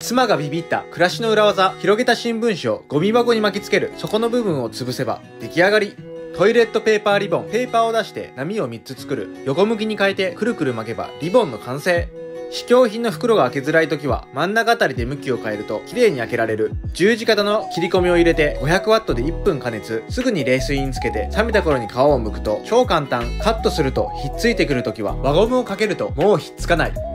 妻がビビった暮らしの裏技広げた新聞紙をゴミ箱に巻きつける底の部分を潰せば出来上がり。トイレットペーパーリボン。ペーパーを出して波を3つ作る。横向きに変えてくるくる巻けばリボンの完成。試供品の袋が開けづらい時は真ん中あたりで向きを変えると綺麗に開けられる。十字型の切り込みを入れて 500W で1分加熱。すぐに冷水につけて冷めた頃に皮を剥くと超簡単。カットするとひっついてくる時は輪ゴムをかけるともうひっつかない。